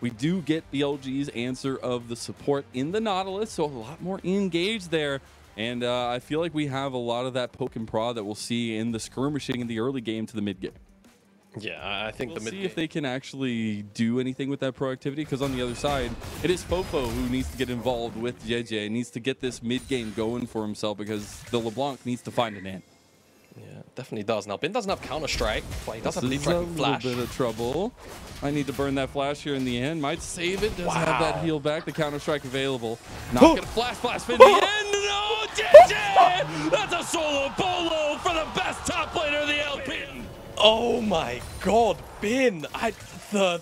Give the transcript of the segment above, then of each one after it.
We do get BLG's answer of the support in the Nautilus, so a lot more engaged there. And uh, I feel like we have a lot of that poke and prod that we'll see in the skirmishing in the early game to the mid game. Yeah, I think We'll the mid see if they can actually do anything with that proactivity. Because on the other side, it is Fofo who needs to get involved with JJ. Needs to get this mid game going for himself because the LeBlanc needs to find an end. Yeah, definitely does. Now, Bin doesn't have Counter-Strike, but he does have This is a Strike Flash. little bit of trouble. I need to burn that flash here in the end. Might save it. Does have that heal back. The Counter Strike available. Not gonna flash flash in the end. No, JJ! That's a solo bolo for the best top laner of the LP. Oh my god, Bin! I the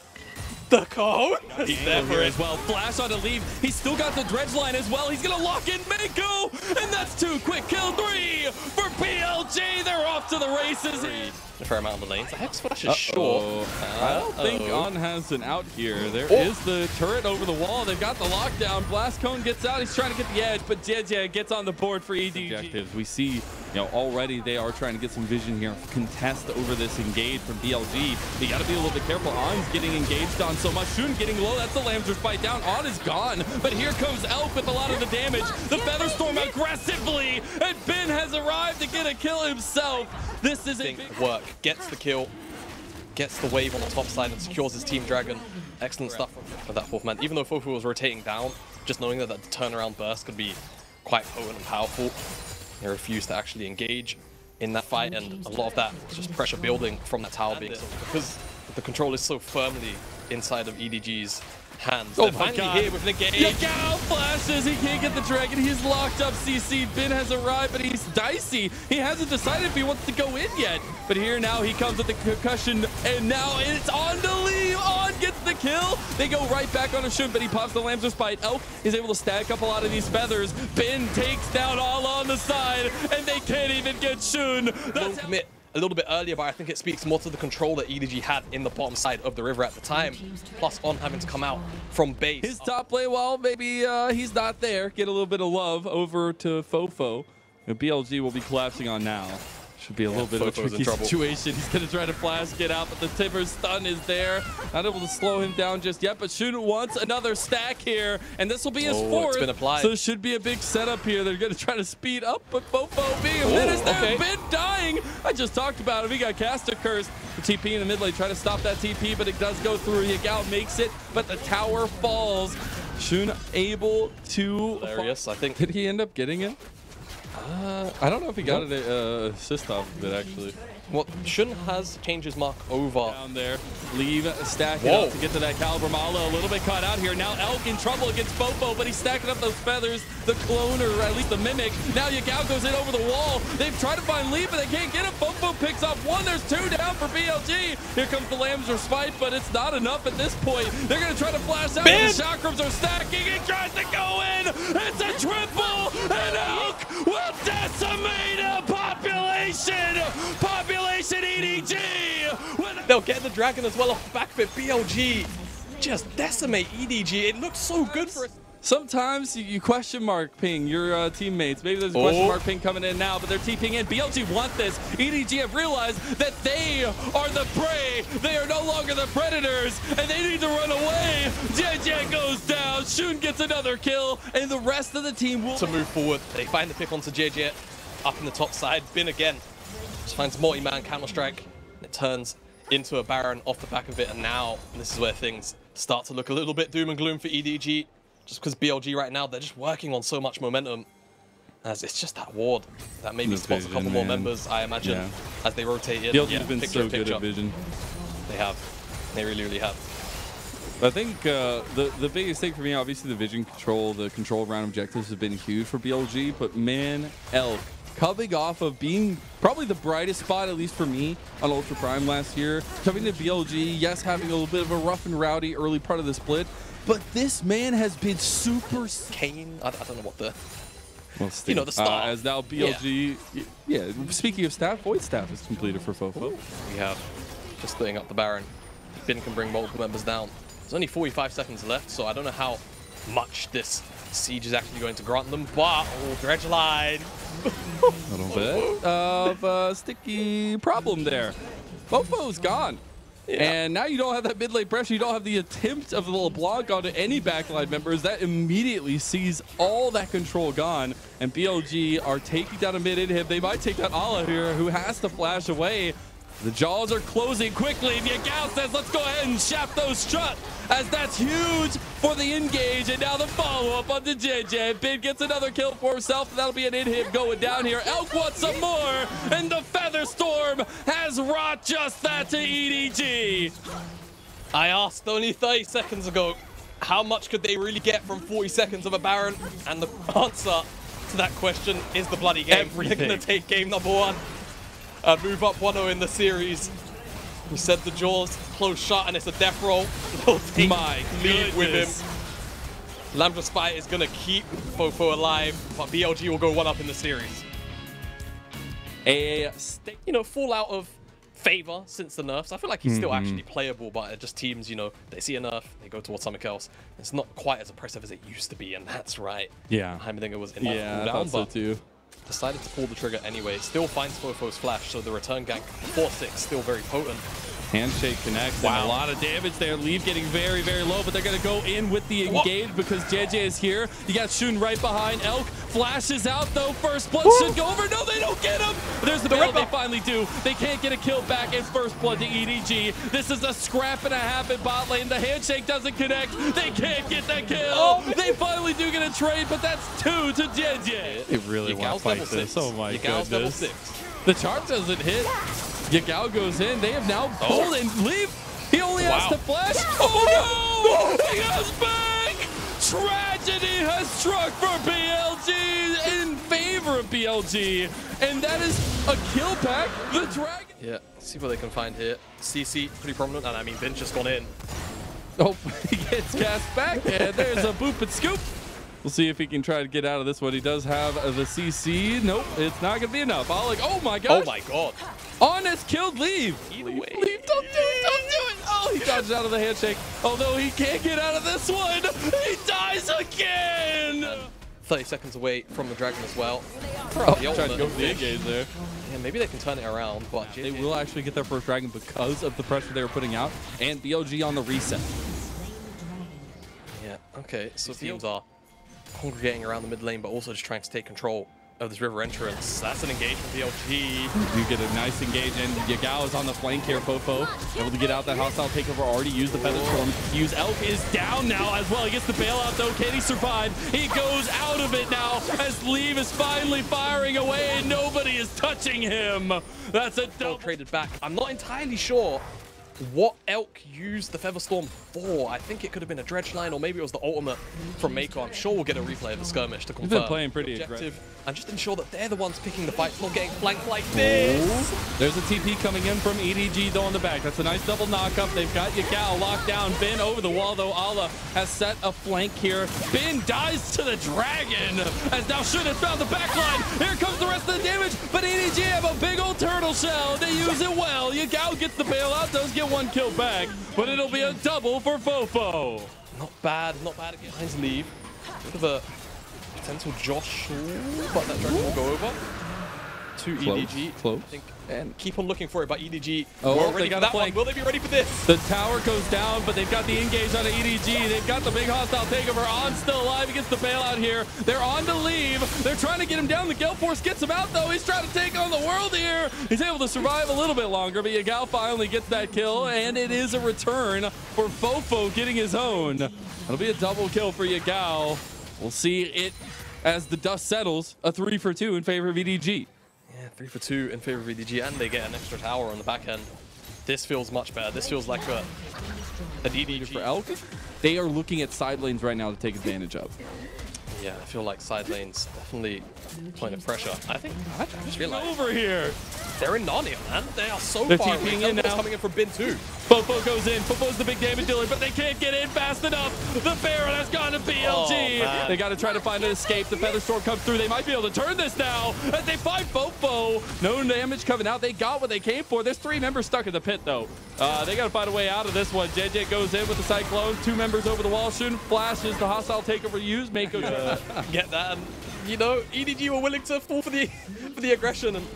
the cone. He's there for it. as well. Flash on to leave. He's still got the dredge line as well. He's gonna lock in Mako, and that's two. Quick kill three for BLG. They're off to the races. A fair amount of the lanes. The Hex Flash is short. Uh-oh. I don't think Uh-oh. On has an out here. There oh. is Oh. the turret over the wall. They've got the lockdown. Blast Cone gets out. He's trying to get the edge, but JJ gets on the board for EDG. Objectives. We see, you know, already they are trying to get some vision here. Contest over this engage from BLG. You got to be a little bit careful. On's getting engaged on so much. Shun getting low. That's the Lamb's Respite down. On is gone, but here comes Elk with a lot of the damage. The Featherstorm aggressively, and Ben has arrived to get a kill himself. This is a Think big work. Gets the kill. Gets the wave on the top side and secures his Team Dragon. Excellent stuff from that fourth man. Even though Fofo was rotating down, just knowing that that turnaround burst could be quite potent and powerful, he refused to actually engage in that fight, and a lot of that was just pressure building from that tower being so because the control is so firmly inside of EDG's hands. Oh They're finally God. here with the game. Yagao flashes. He can't get the dragon. He's locked up. CC Bin has arrived, but he's dicey. He hasn't decided if he wants to go in yet. But here now he comes with the concussion, and now it's on to leave. On gets the kill. They go right back on a Shun, but he pops the Lamb's Spite. Elk He's able to stack up a lot of these feathers. Bin takes down all on the side, and they can't even get Shun. Don't That's commit a little bit earlier, but I think it speaks more to the control that EDG had in the bottom side of the river at the time, plus on having to come out from base. His top play, well, maybe uh, he's not there. Get a little bit of love over to Fofo. BLG will be collapsing on now. Should be a little bit of a tricky situation. He's going to try to flash, get out, but the Timber stun is there. Not able to slow him down just yet, but Shun wants another stack here, and this will be his Oh, it's fourth. been applied. So it should be a big setup here. They're going to try to speed up, but Fofo being a Oh, there. okay. Ben dying. I just talked about him. He got caster curse. The TP in the mid lane, try to stop that TP, but it does go through. Yagao makes it, but the tower falls. Shun able to. Hilarious, I think. Did he end up getting it? Uh, I don't know if he got an uh, assist off of it actually. Well, Shun has changed his mark over. Down there, leave, stack it Whoa. up to get to that caliber Malo. A little bit caught out here. Now Elk in trouble against Fofo, but he's stacking up those feathers. The clone, or at least the mimic. Now Yagao goes in over the wall. They've tried to find Lee, but they can't get him. Fofo picks off one. There's two down for BLG. Here comes the Lamb's Respite, but it's not enough at this point. They're gonna try to flash out. The chakrams are stacking. He tries to go in. It's a triple, and Elk will decimate a population. Population EDG. They'll get the dragon as well off the back. BLG just decimate EDG. It looks so good for us. Sometimes you, you question mark ping your uh, teammates. Maybe there's a question Oh. mark ping coming in now, but they're TPing in. BLG want this. EDG have realized that they are the prey. They are no longer the predators, and they need to run away. JJ goes down. Shun gets another kill, and the rest of the team will. To move forward, they find the pick onto JJ up in the top side. Bin again. Just finds multi-man counter-strike. It turns into a Baron off the back of it, and now this is where things start to look a little bit doom and gloom for EDG. Just because BLG right now, they're just working on so much momentum. As it's just that ward that maybe The spots a couple vision, more members, I imagine, Yeah. as they rotate in. BLG's Yeah, been picture so good at vision. They have. They really, really have. I think uh, the the biggest thing for me, obviously, the vision control, the control around objectives have been huge for BLG. But man, Elk coming off of being probably the brightest spot, at least for me, on Ultra Prime last year, coming to BLG, yes, having a little bit of a rough and rowdy early part of the split, but this man has been super. Kane, I, I don't know what the. Well, You know, the star. Uh, as now BLG, yeah. Speaking of staff, Void staff is completed for Fofo. We have just splitting up the Baron. Bin can bring multiple members down. There's only 45 seconds left, so I don't know how much this siege is actually going to grant them, but oh, Dredge Line. A little bit of a sticky problem there. Fofo's gone. And now you don't have that mid lane pressure. You don't have the attempt of the LeBlanc onto any backline members. That immediately sees all that control gone. And BLG are taking down a mid in him. They might take down Ala here, who has to flash away. The jaws are closing quickly. Yagao says, let's go ahead and shaft those shut as that's huge for the engage. And now the follow-up on the JJ. Bin gets another kill for himself. That'll be an in-hit going down here. Elk wants some more. And the Feather Storm has wrought just that to EDG. I asked only 30 seconds ago, how much could they really get from 40 seconds of a Baron? And the answer to that question is the bloody game. Everything. They're going to take game number one and move up 1-0 in the series. He said the jaws close shut and it's a death roll. They'll My lead with him. Lambda Spy is going to keep Fofo alive, but BLG will go one up in the series. A You know, fall out of favor since the nerfs. I feel like he's still Mm-hmm. actually playable, but it just teams, you know, they see a nerf, they go towards something else. It's not quite as oppressive as it used to be, and that's right. Yeah. Heimerdinger was in my Yeah, I cooldown, thought so too. Decided to pull the trigger anyway. Still finds Fofo's flash, so the return gank 4-6 still very potent. Handshake connects. Wow. And a lot of damage there. Leave getting very, very low, but they're going to go in with the engage because JJ is here. You got Shun right behind. Elk flashes out, though. First blood Woo! should go over. No, they don't get him. There's the, The bail. They finally do. They can't get a kill back in first blood to EDG. This is a scrap and a half in bot lane. The handshake doesn't connect. They can't get that kill. Oh, they finally do get a trade, but that's two to JJ. They really want to fight this. 6. Oh, my Yagao's goodness. 6. The charge doesn't hit. Yagao goes in. They have now oh. pulled and leave. He only has to flash. Oh, oh no! He goes back. Tragedy has struck for BLG in favor of BLG, and that is a kill pack. The dragon. Yeah, see what they can find here. CC, pretty prominent, and I mean, Vin's just gone in. Oh, he gets cast back, and there's a boop and scoop. We'll see if he can try to get out of this one. He does have uh, the CC. Nope, it's not gonna be enough. I'll oh my god. Oh my god. Honest killed Leave. Either Leave, way. Leave, don't do it, don't do it. Oh, he dodged out of the handshake. Although he can't get out of this one. He dies again. 30 seconds away from the dragon as well. Oh, the trying to go for the fish. engage there. Yeah, maybe they can turn it around, but They will actually get their first dragon because of the pressure they were putting out and BLG on the reset. Yeah, okay, so teams are congregating around the mid lane, but also just trying to take control of this river entrance. That's an engage from BLG. You get a nice engage, and Yagao is on the flank here. Fofo able to get out that hostile takeover. Already used the feather storm. Use Elk is down now as well. He gets the bailout though. Can he survive? He goes out of it now as Leave is finally firing away, and nobody is touching him. That's a Well double. traded back. I'm not entirely sure what Elk used the Featherstorm for. I think it could have been a dredge line, or maybe it was the ultimate from Mako. I'm sure we'll get a replay of the skirmish to confirm. been playing pretty aggressive. and just ensure that they're the ones picking the fights, not getting flanked like this. There's a TP coming in from EDG though on the back. That's a nice double knockup. They've got Yagao locked down. Bin over the wall though. Ala has set a flank here. Bin dies to the dragon as now should have found the back line. Here comes the rest of the damage, but EDG have a big old turtle shell. They use it well. Yagao gets the bailout, does get one kill back, but it'll be a double for Fofo. Not bad, not bad again. Hines leave. Bit of a potential Josh, but that dragon will go over to Close, EDG. close. I think, and keep on looking for it, but EDG Oh, weren't ready got for a that one. Will they be ready for this? The tower goes down, but they've got the engage on EDG. They've got the big hostile takeover. On still alive against the bailout here. They're on to leave. They're trying to get him down. The Gale Force gets him out, though. He's trying to take on the world here. He's able to survive a little bit longer, but Yagao finally gets that kill, and it is a return for Fofo getting his own. It'll be a double kill for Yagao. We'll see it as the dust settles. A three for two in favor of E EDG. Three for two in favor of EDG, and they get an extra tower on the back end. This feels much better. This feels like a an EDG For Elk, they are looking at side lanes right now to take advantage of. Yeah, I feel like side lanes definitely point of pressure. I think I just feel like Over here. they're in Narnia, man. They are so They're far. TPing in now. coming in from bin two. Fofo goes in. Fofo's the big damage dealer, but they can't get in fast enough. The Baron has gone to BLG. Oh, they got to try to find an escape. The Featherstorm comes through. They might be able to turn this now as they find Fofo. No damage coming out. They got what they came for. There's three members stuck in the pit, though. Uh, they got to find a way out of this one. JJ goes in with the Cyclone. Two members over the wall. Shun flashes the hostile takeover used. Mako Get that, and you know EDG were willing to fall for the for the aggression, and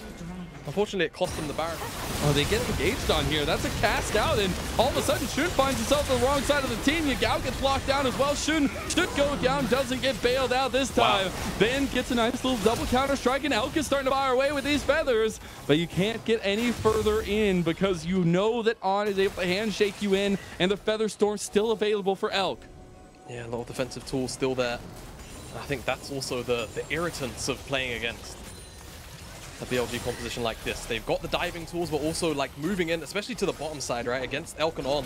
Unfortunately, it cost them the Baron. Oh, they get engaged on here. That's a cast out, and all of a sudden, Shun finds himself on the wrong side of the team. Yagao gets locked down as well. Shun should go down, doesn't get bailed out this time. Wow. Then gets a nice little double counter strike, and Elk is starting to fire away with these feathers. But you can't get any further in because you know that On is able to handshake you in, and the Feather Storm's still available for Elk. Yeah, a lot of defensive tools still there. I think that's also the, the irritants of playing against a BLG composition like this. They've got the diving tools, but also like moving in, especially to the bottom side, right? Against Elk and On.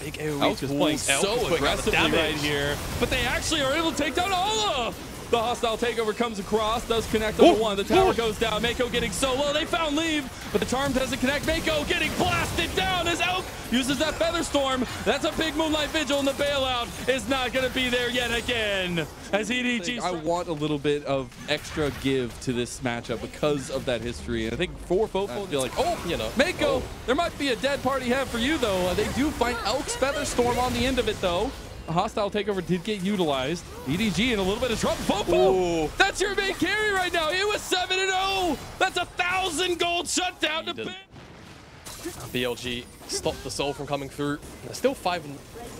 Big AoE Elk is playing so aggressively right here, but they actually are able to take down Ola! The hostile takeover comes across, does connect on the one. The tower goes down. Mako getting solo. They found Leave, but the charm doesn't connect. Mako getting blasted down as Elk uses that Feather Storm. That's a big Moonlight Vigil, and the bailout is not going to be there yet again. As EDG, I want a little bit of extra give to this matchup because of that history. And I think for Fofo, you're like, oh, you know, Mako, oh. there might be a dead party head for you, though. Uh, they do find Elk's Feather Storm on the end of it, though A hostile takeover did get utilized. EDG in a little bit of trouble. Fofo! That's your main carry right now. It was 7 0. That's a thousand gold shutdown to pin. BLG stopped the soul from coming through. There's still 5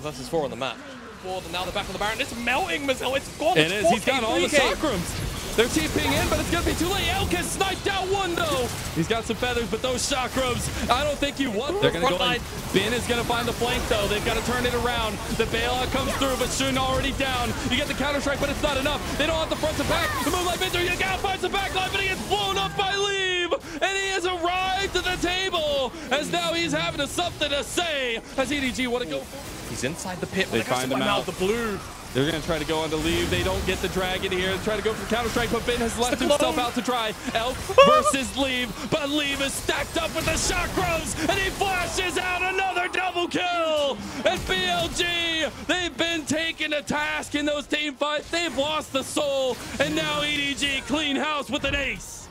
versus 4 on the map. Forward and now the back of the Baron. It's melting, Mazel. It's gone. It is. He's got all the chakrams. They're TPing in, but it's going to be too late. Elk has sniped out one, though. He's got some feathers, but those chakrams, I don't think you want. They're going to go in. Ben is going to find the flank, though. They've got to turn it around. The bailout comes through, but Shun already down. You get the counter strike, but it's not enough. They don't have the front to back. The Moonlight Vigil, you got to find the back line, but he gets blown up by Leave. And he has arrived to the table, as now he's having something to say. As EDG want to go He's inside the pit. They find him out. The blue. They're going to try to go on to leave. They don't get the dragon here. They try to go for Counter-Strike, but Ben has left himself out to try. Elk versus Leave, but Leave is stacked up with the Chakrams, and he flashes out another double kill! And BLG, they've been taken to task in those team fights. They've lost the soul, and now EDG clean house with an ace.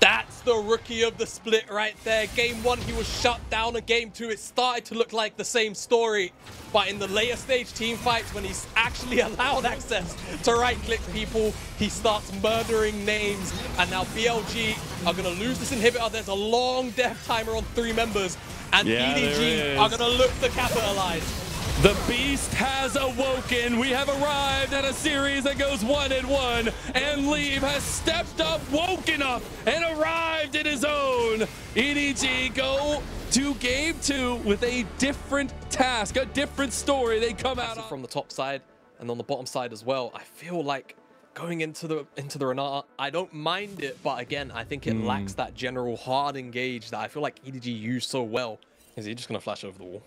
That's the rookie of the split right there. Game one, he was shut down. And game two, it started to look like the same story. But in the later stage team fights, when he's actually allowed access to right-click people, he starts murdering names. And now BLG are going to lose this inhibitor. There's a long death timer on three members. And yeah, EDG are going to look to capitalize. The beast has awoken. We have arrived at a series that goes one and one. And Leave has stepped up, woken up, and arrived in his own. EDG go to game two with a different task, a different story. They come out from the top side and on the bottom side as well. I feel like going into the into the Renata, I don't mind it, but again, I think it mm. lacks that general hard engage that I feel like EDG used so well. Is he just gonna flash over the wall?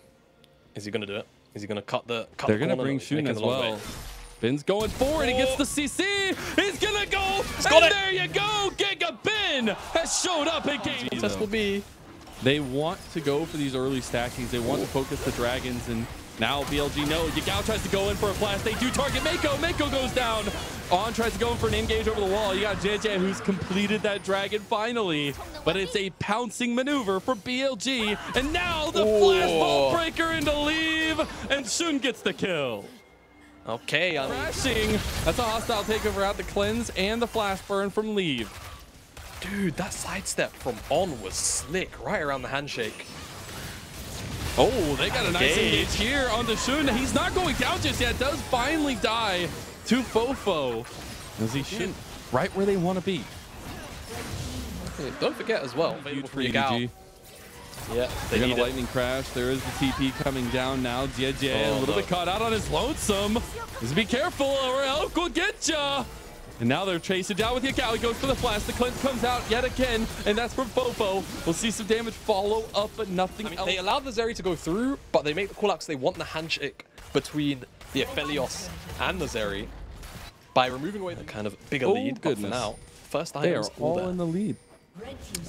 Is he gonna do it? Is he going to cut the cut They're going to bring Shun as well. Ben's going forward. Oh. He gets the oh! CC. He's going to go. He's and there you go. Giga Ben has showed up again. Successful B. They want to go for these early stackings. They want to focus the dragons and now BLG no. Yagao tries to go in for a flash. They do target Mako. Mako goes down. On tries to go in for an engage over the wall. You got JJ who's completed that dragon finally. But it's a pouncing maneuver for BLG. And now the Ooh. flash ball breaker into leave. And Shun gets the kill. Okay, um, I'm crashing. That's a hostile takeover out the cleanse and the flash burn from leave. Dude, that sidestep from On was slick right around the handshake. Oh, they got a nice engage here on the Shun. He's not going down just yet. Does finally die to Fofo. As he should right where they want to be. Okay, don't forget as well, Huge for EDG. Yeah, they got a lightning crash. There is the TP coming down now. JJ oh, a little no. bit caught out on his lonesome. Just be careful or Elk will get ya. And now they're chasing down with Yagao. He goes for the flash. The cleanse comes out yet again, and that's from Fofo. We'll see some damage follow up, but nothing I mean, else. They allowed the Zeri to go through, but they make the call out because they want the handshake between the Aphelios and the Zeri by removing away the kind of bigger oh, lead. Goodness. now, first they are all there. in the lead.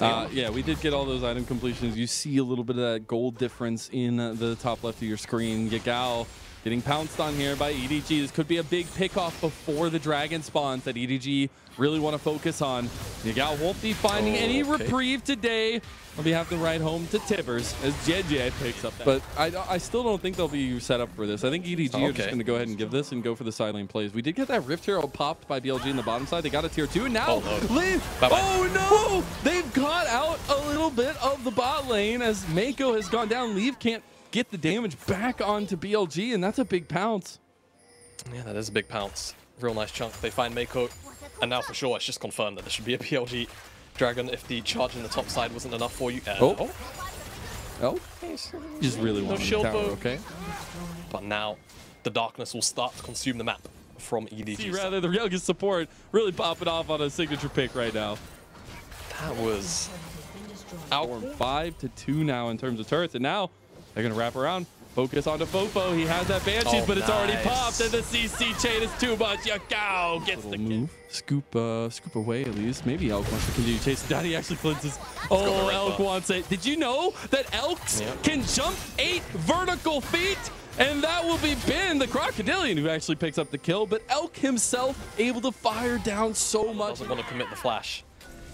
Uh, yeah, we did get all those item completions. You see a little bit of that gold difference in the top left of your screen. Yagao Getting pounced on here by EDG. This could be a big pickoff before the dragon spawns that EDG really want to focus on. Yagao won't be finding Oh, any okay. reprieve today. I'll be having to ride home to Tibbers as JJ picks up that. But I, I still don't think they'll be set up for this. I think EDG are just going to go ahead and give this and go for the side lane plays. We did get that Rift Herald popped by BLG in the bottom side. They got a tier two. And now, Oh. Leave. Bye-bye. Oh, no. They've got out a little bit of the bot lane as Mako has gone down. Leave can't get the damage back onto BLG, and that's a big pounce. Yeah, that is a big pounce. Real nice chunk. They find Mako, and now for sure it's just confirmed that there should be a BLG Dragon if the charge in the top side wasn't enough for you. And, Oh. Oh, you just really No shield tower, okay? But now the darkness will start to consume the map from EDG. See, rather, the Realgus support really popping off on a signature pick right now. That was Out five to two now in terms of turrets, and now they're gonna wrap around. Focus onto Fofo. He has that Banshees, Oh, but it's already popped, and the CC chain is too much. Yagao gets the move. Scoop, uh, scoop away at least. Maybe Elk wants to continue chasing. Daddy actually cleanses. Oh, Elk though. wants it. Did you know that Elks Yeah. can jump eight vertical feet? And that will be Ben, the crocodilian, who actually picks up the kill. But Elk himself able to fire down so much. doesn't want to commit the flash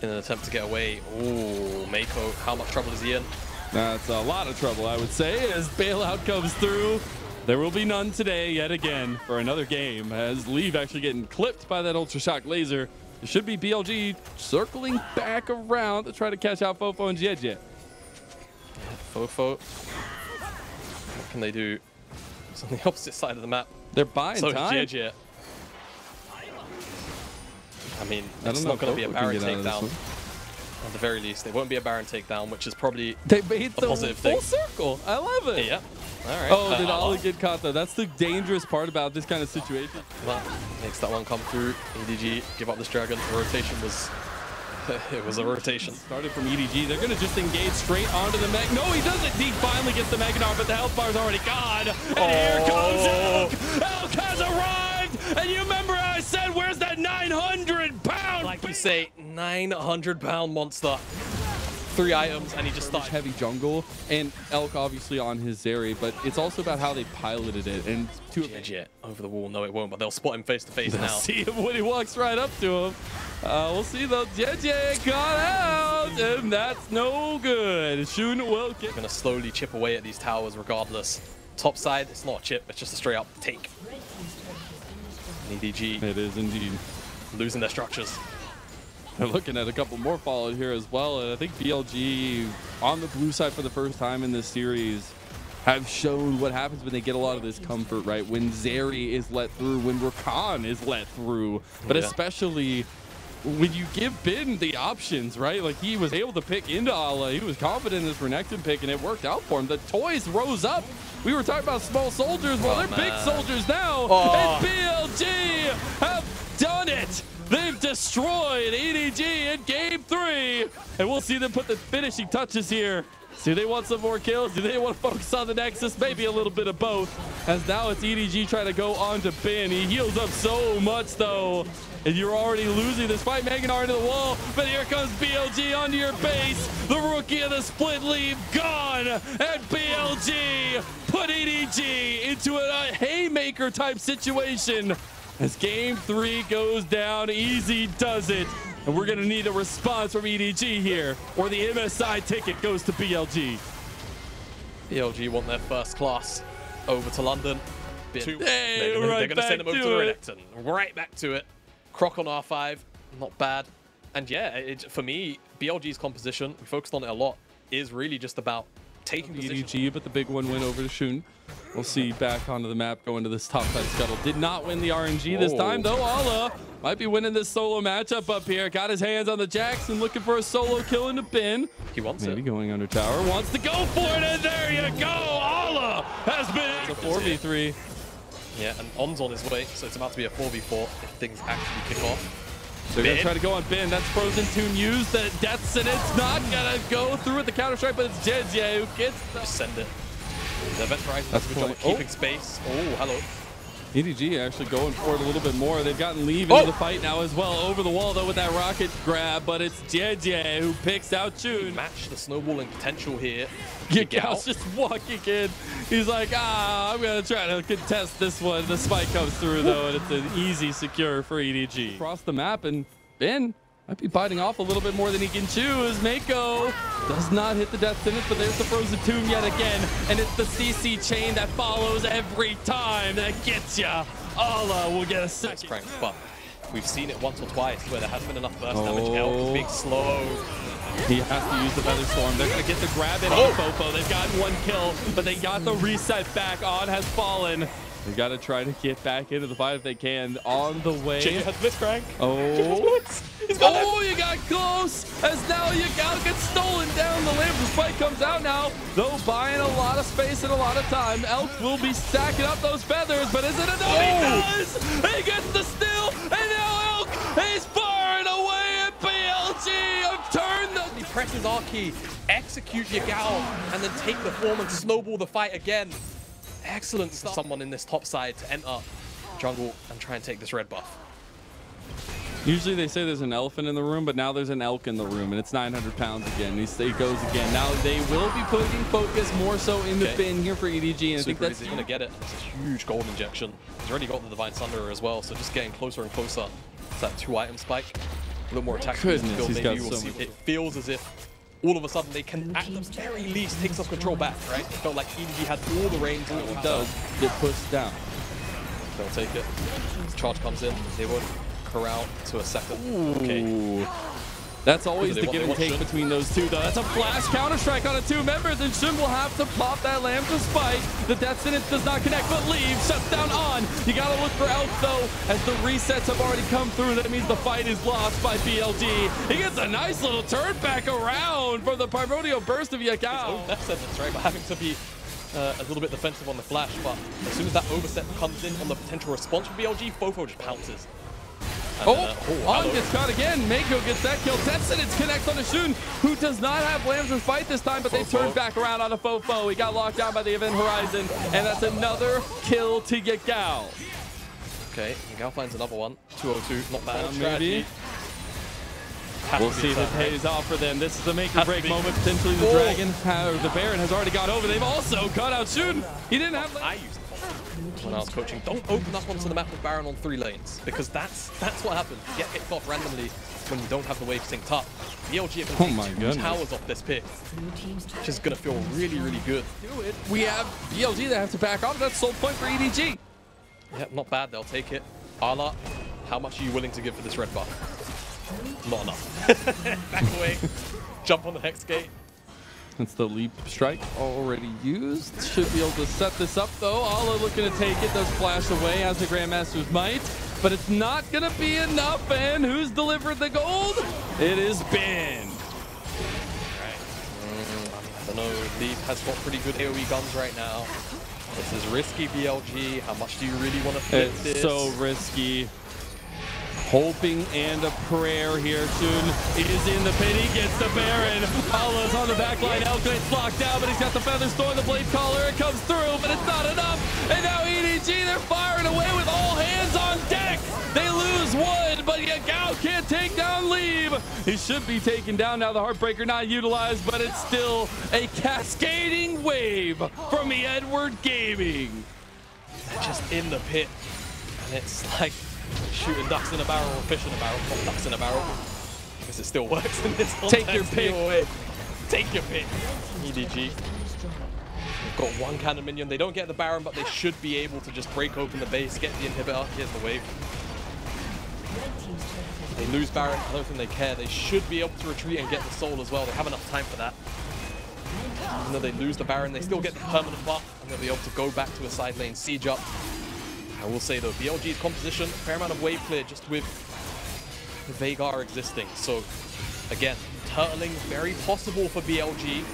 in an attempt to get away. Ooh, Mako, how much trouble is he in? That's a lot of trouble, I would say, as bailout comes through. There will be none today yet again for another game as Leave actually getting clipped by that Ultra Shock laser. It should be BLG circling back around to try to catch out Fofo and JJ. Fofo. What can they do? It's on the opposite side of the map. They're buying So time. JJ. I mean, it's not going to be a Fofo can Baron get out of this takedown. At the very least, it won't be a Baron takedown, which is probably They made the positive full thing. circle. I love it. yeah. All right. Oh, Uh, did Ollie get caught though? That's the dangerous part about this kind of situation. That makes that one come through. EDG give up this dragon. The rotation was it was a rotation. Started from EDG. They're going to just engage straight onto the mech. No, he doesn't. He finally gets the Megadon, but the health bar's already gone. And here comes Elk. Elk has arrived. And you remember you say, 900 pound monster. Three items, and he just started. heavy jungle and Elk obviously on his Zeri, but it's also about how they piloted it. And to JJ over the wall. No, it won't. But they'll spot him face to face now. see him when he walks right up to him. Uh, we'll see though. JJ got out, and that's no good. Shun will get. Gonna slowly chip away at these towers regardless. Top side, it's not a chip, it's just a straight up take. EDG It is indeed. losing their structures. They're looking at a couple more followed here as well. And I think BLG on the blue side for the first time in this series have shown what happens when they get a lot of this comfort, right? When Zeri is let through, when Rakan is let through, but Yeah. especially when you give Bin the options, right? Like he was able to pick into Allah. He was confident in his Renekton pick and it worked out for him. The toys rose up. We were talking about small soldiers. Well, Oh, they're big soldiers now. Oh. And BLG have done it. They've destroyed EDG in game three. And we'll see them put the finishing touches here. Do they want some more kills? Do they want to focus on the Nexus? Maybe a little bit of both. As now it's EDG trying to go on to Bin. He heals up so much though. And you're already losing this fight. Mega Gnar into the wall. But here comes BLG onto your base. The rookie of the split leave gone. And BLG put EDG into a haymaker type situation. As game three goes down, easy does it. And we're gonna need a response from EDG here, or the MSI ticket goes to BLG. BLG want their first class over to London. Hey, they're gonna, right send them over to to. Renekton. Right back to it. Croc on R5, not bad. And yeah, it, for me, BLG's composition, we focused on it a lot, is really just about taking position. EDG, but the big one went over to Shun. We'll see back onto the map going to this top side scuttle. Did not win the RNG this Oh. time though. Allah might be winning this solo matchup up here. Got his hands on the Jackson, looking for a solo kill in the bin. He wants Maybe it. going under tower. Wants to go for it, and there you go. Allah has been It's a 4v3. Yeah, and On's on his way, so it's about to be a 4v4 if things actually kick off. They're gonna try to go on bin. That's Frozen Tomb used. The deaths and it's not gonna go through with the counter strike, but it's Jedzia who gets the Just send it. The Event Horizon That's switch on keeping oh. space. Oh, hello. EDG actually going for it a little bit more. They've gotten Leave Oh! into the fight now as well. Over the wall though with that rocket grab, but it's JJ who picks out Shun. Match the snowballing potential here. Yagao's just walking in. He's like, ah, I'm gonna try to contest this one. The spike comes through though, and it's an easy secure for EDG. Across the map, and Ben might be biting off a little bit more than he can chew as Mako does not hit the death sentence, but there's the frozen tomb yet again, and it's the CC chain that follows every time that gets ya. Allah will get a second. But we've seen it once or twice where there has been enough burst damage. Oh. Elk is being oh. slow. He has to use the Feather Storm. They're going to get the grab in Oh. on Fofo. They've gotten one kill, but they got the reset back. On has fallen. They got to try to get back into the fight if they can. On the way. JJ has Blitzcrank. Oh. Blitz. He's got. Oh, you got close as now Yagao gets stolen down. The Lamb fight comes out now, though buying a lot of space and a lot of time. Elk will be stacking up those feathers, but is it enough? He Oh. does! He gets the steal, and now Elk is far and away at BLG. I've turned the He presses R key, execute Yagao, and then take the form and snowball the fight again. Excellent for Someone in this top side to enter jungle and try and take this red buff. Usually they say there's an elephant in the room, but now there's an elk in the room, and it's 900 pounds again. He he goes again. Now they will be putting focus more so in the Okay. bin here for EDG, and I think that's gonna get it. It's a huge gold injection. He's already got the Divine Sunderer as well, so just getting closer and closer to that two item spike. A little more attack speed Goodness, build, he's maybe got we'll so see. much- It feels as if all of a sudden they can at the very least take some control back, right? It felt like EDG had all the reins all it it does get pushed down. They'll take it. Charge comes in. They won't corral to a second. Okay. That's always the give and take between those two, though. That's a flash counter strike on a two members, and Shun will have to pop that lamb to spike. The death sentence does not connect, but leave shuts down on. You gotta look for Elk though, as the resets have already come through. That means the fight is lost by BLG. He gets a nice little turn back around from the primordial burst of Yagao. death sentence, right? But having to be uh, a little bit defensive on the flash. But as soon as that overset comes in on the potential response from BLG, Fofo just pounces. Oh, uh, on gets caught again. Mako gets that kill. Death it's connects on a Shun, who does not have lambs fight this time, but they Fofo. turned back around on a Fofo. He got locked down by the event horizon, and that's another kill to Yagao. Okay, Gal finds another one. 202, not bad. Maybe. Has We'll see if it pays off for them. This is a make or break moment. Potentially the Oh. Dragon, or the Baron has already got over. They've also cut out Shun. He didn't have. I used to when I was coaching. Don't open up onto the map with Baron on three lanes because that's that's what happens. You get picked off randomly when you don't have the wave synced up. BLG are Oh going to my take two goodness. towers off this pick, which is going to feel really, really good. do it. We have BLG that have to back off. That's sold point for EDG. Yep, not bad. They'll take it. Arla, how much are you willing to give for this red buff? Not enough. Back away. Jump on the hex gate. That's the leap strike already used. Should be able to set this up though. Ala looking to take it, does flash away as the Grandmaster's might, but it's not gonna be enough. And who's delivered the gold? It is Ben. Mm, I don't know. Leave has got pretty good AoE guns right now. This is risky BLG. How much do you really want to flip It's this? so risky. Hoping and a prayer here. Soon is in the pit. He gets the Baron. Ala's on the back line. Elknight's locked down, but he's got the Feather Storm, the Blade Caller. It comes through, but it's not enough. And now EDG, they're firing away with all hands on deck. They lose one, but Yagao can't take down Leave. He should be taken down now. The Heartbreaker not utilized, but it's still a cascading wave from the Edward Gaming. just in the pit. And it's like shooting ducks in a barrel or fish in a barrel. Not ducks in a barrel. Because it still works in this Take your context pick. either. Take your pick. EDG. They've got one cannon minion. They don't get the Baron, but they should be able to just break open the base, get the inhibitor, get the wave. They lose Baron. I don't think they care. They should be able to retreat and get the soul as well. They have enough time for that. Even though they lose the Baron, they still get the permanent buff, and they'll be able to go back to a side lane siege up. I will say though, BLG's composition, fair amount of wave clear just with the Veigar existing. So again, turtling very possible for BLG,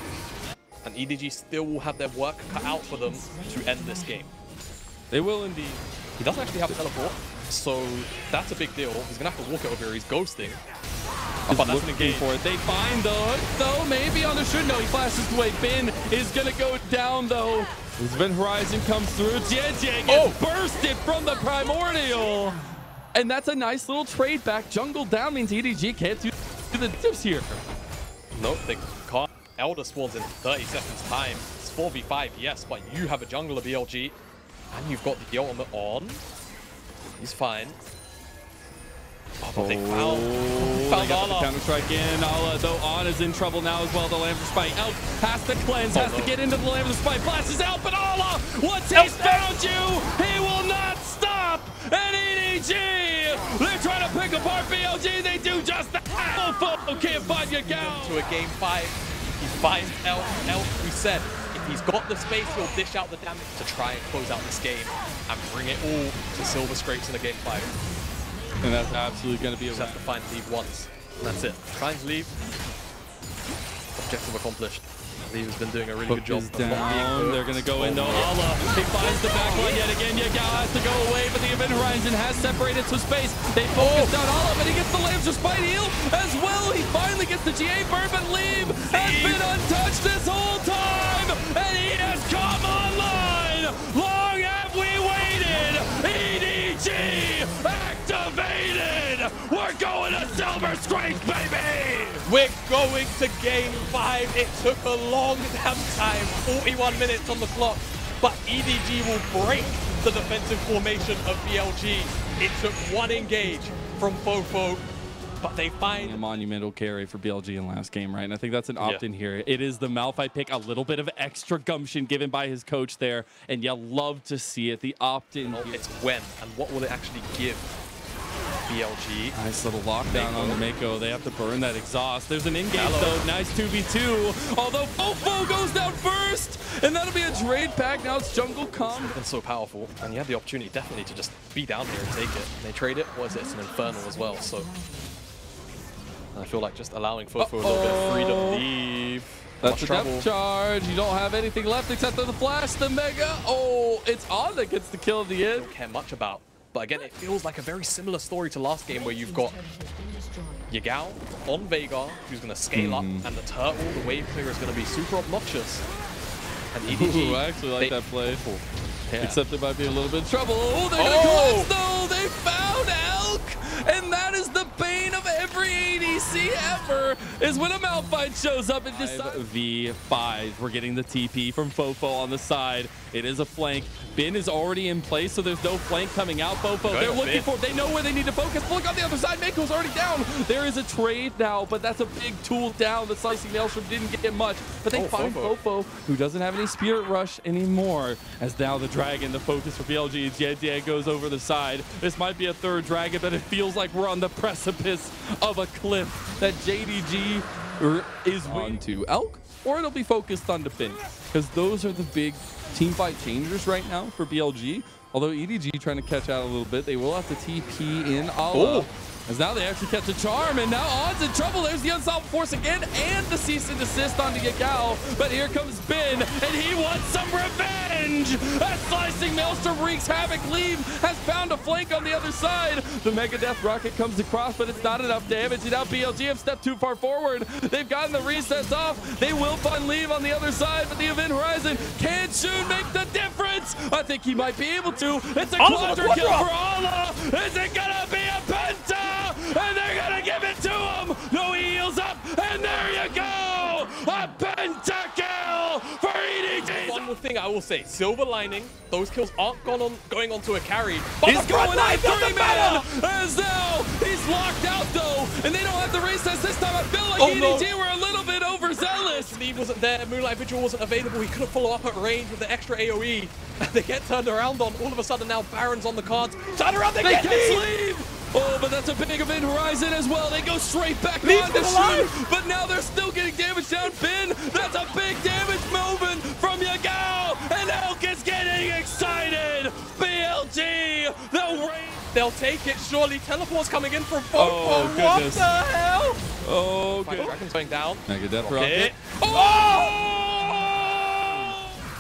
and EDG still will have their work cut out for them to end this game. They will indeed. He doesn't actually have teleport, so that's a big deal. He's gonna have to walk it over here. He's ghosting. Just but that's an looking engage. for it. They find the hook, though. Maybe on the shoot. No, he flashes away. Ben is going to go down, though. This Event Horizon comes through. JJ gets Oh! bursted from the Primordial. And that's a nice little trade back. Jungle down means EDG can't do the tips here. Nope, they can't. Elder spawns in 30 seconds time. It's 4v5, yes, but you have a jungler of BLG, and you've got the ultimate on. He's fine. Oh, oh, they found, they found got the counter strike in. Ala, though, on is in trouble now as well. The Lambs of Spite out. Has to cleanse, has Oh, to get into the Lambs of Spite. Flashes out, but Ala, once he's found you, he will not stop. And EDG, they're trying to pick apart BLG. They do just that. Oh, Fofo can't find you, Gal. to a game five. He finds Elf. Elf, we said, if he's got the space, he'll dish out the damage to try and close out this game and bring it all to Silver Scrapes in a game five. And that's absolutely going to be a Just have to find leave once. That's it. Tries leave. Objective accomplished. Leave has been doing a really Hook good job is of not being down. They're going to go in though. Oh, Ala, he finds the back line yet again. Yagao has to go away, but the Event Horizon has separated some space. They focus Oh. down Ala, but he gets the Lambs of Spite heal as well. He finally gets the GA burn, but Leave has been untouched this whole time, and he has come online. Long going to Silver Scrapes, baby. We're going to game five. It took a long damn time, 41 minutes on the clock, but EDG will break the defensive formation of BLG. It took one engage from Fofo, but they find a monumental carry for BLG in last game, right? And I think that's an opt-in Yeah. here. It is the Malphite pick, a little bit of extra gumption given by his coach there, and you love to see it. The opt-in. Oh, it's when and what will it actually give BLG? Nice little lockdown on the Mako. They have to burn that exhaust. There's an in-game though. Nice 2v2. Although Fofo goes down first, and that'll be a trade pack. Now it's Jungle Come. Been so powerful, and you have the opportunity definitely to just be down here and take it. And they trade it. Was it? It's an infernal as well. So I feel like just allowing Fofo a little bit of freedom. Leave. That's a trouble. depth charge. You don't have anything left except for the flash, the Mega. Oh, it's on that gets the kill at the end. don't care much about. But again, it feels like a very similar story to last game where you've got Yagao on Veigar, who's going to scale up, Mm-hmm. and the turtle, the wave clear, is going to be super obnoxious. And EDG, Ooh, I actually like they- that play. Yeah. Except they might be a little bit of trouble. Oh, they're gonna Oh! collapse though. They found Elk, and that is the bane of every ADC ever. Is when a Malphite shows up and decides. V5. We're getting the TP from Fofo on the side. It is a flank. Bin is already in place, so there's no flank coming out. Fofo, Going they're on looking Bin. for. They know where they need to focus. Look on the other side. Mako's already down. There is a trade now, but that's a big tool down. The slicing Maelstrom didn't get much, but they Oh, find Fofo. Fofo, who doesn't have any Spirit Rush anymore. As now the Dragon, the focus for BLG, Jed goes over the side. This might be a third Dragon, but it feels like we're on the precipice of a cliff that JDG is on to Elk, or it'll be focused on Bin. Because those are the big team fight changers right now for BLG. Although EDG trying to catch out a little bit, they will have to TP in Ala. Oh. As now they actually catch a charm, and now Odds in trouble. There's the Unstoppable Force again, and the cease and desist onto Yagao. But here comes Bin, and he wants some revenge! As Slicing Maelstrom wreaks havoc. Leave has found a flank on the other side. The Mega Death Rocket comes across, but it's not enough damage. And now BLG have stepped too far forward. They've gotten the recess off. They will find Leave on the other side, but the Event Horizon can soon make the difference. I think he might be able to. It's a Ala's on quadra kill for Ala. Is it gonna be a penta? And they're gonna give it to him. No, he heals up, and there you go. A pentakill for EDG. One more thing I will say, silver lining, those kills aren't gone on, going on to a carry. But He's going at three man. As now he's locked out though, and they don't have the recess this time. I feel like Oh, no. EDG were a little bit overzealous. Leave wasn't there, Moonlight Vigil wasn't available, he couldn't follow up at range with the extra AoE. They get turned around on, all of a sudden now Baron's on the cards. Turn around, they, They get leave. Oh, but that's a big event horizon as well. They go straight back Leave on to still shoot, but now they're still getting damage down. Bin, that's a big damage movement from Yagao, and Elk is getting excited. BLG, the rain. They'll take it, surely. Teleport's coming in from Fofo. Oh, what goodness. the hell? Oh, Fight good. Dragon's going down. Mega Death Rocket. Rocket. Oh! oh!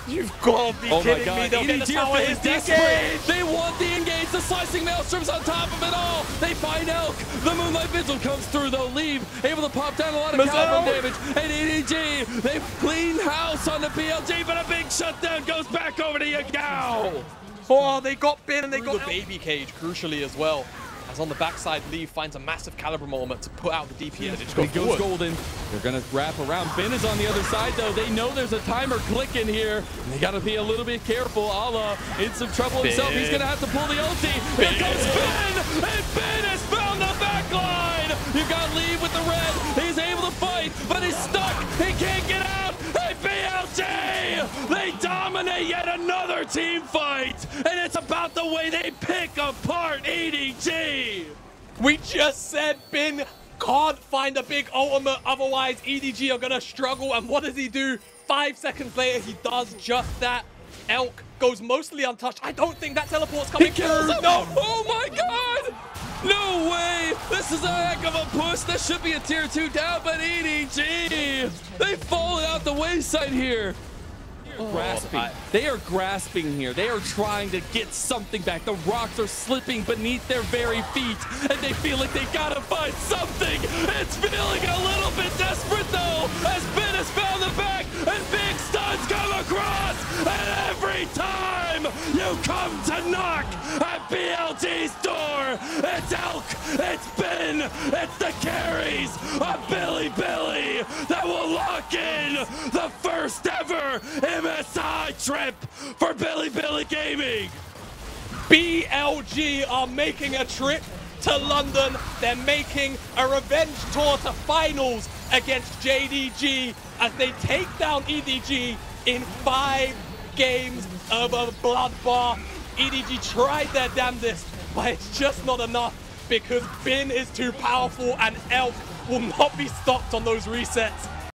You've got to be Oh kidding me. They'll get the are desperate. They want the engage the slicing maelstroms on top of it all. They find Elk. The Moonlight Vigil comes through though. Leave able to pop down a lot of caliber damage. And EDG, they clean house on the BLG, but a big shutdown goes back over to Yagao. Oh, they got Bin and they got the baby cage, crucially as well. As on the backside, Lee finds a massive caliber moment to put out the DP and just goes golden. They're gonna wrap around. Ben is on the other side though. They know there's a timer clicking here. And they gotta be a little bit careful. Allah in some trouble himself. He's gonna have to pull the ulti. Here comes Ben! And Ben has found the backline! You got Lee with the red. He's BLG! They dominate yet another team fight! And it's about the way they pick apart EDG! We just said Bin can't find a big ultimate, otherwise EDG are gonna struggle. And what does he do? Five seconds later, he does just that. Elk goes mostly untouched. I don't think that teleport's coming He kills through. him! No! Oh my god! No way! This is a heck of a push. This should be a tier 2 down, but EDG! They've fallen out the wayside here. Oh. grasping. I- They are grasping here. They are trying to get something back. The rocks are slipping beneath their very feet, and they feel like they gotta find something. It's feeling a little bit desperate though, as Bin has found the back, and big stuns come across, and every time you come to knock at BLG's door, it's Elk, it's Bin, it's the carries of Bilibili that will lock in the first ever MSI trip for Bilibili Gaming. BLG are making a trip to London. They're making a revenge tour to finals against JDG as they take down EDG in five games of a bloodbath. EDG tried their damnedest, but it's just not enough because Bin is too powerful and Elk will not be stopped on those resets.